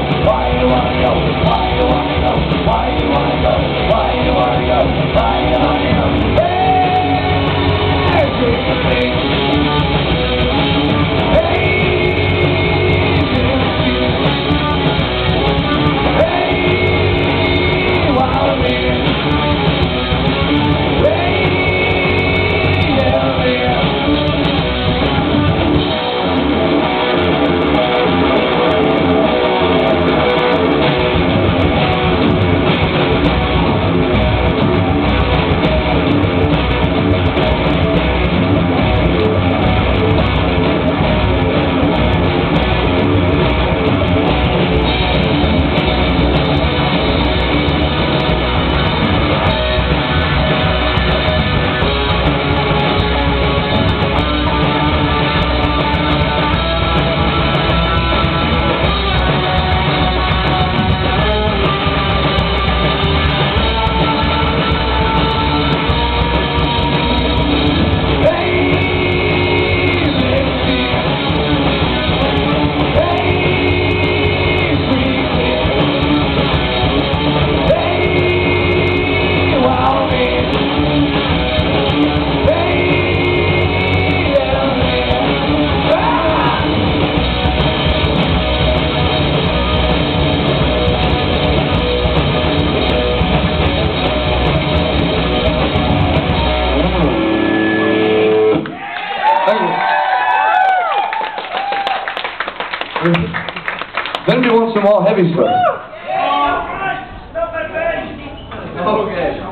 Oh. Then we want some more heavy stuff. Okay.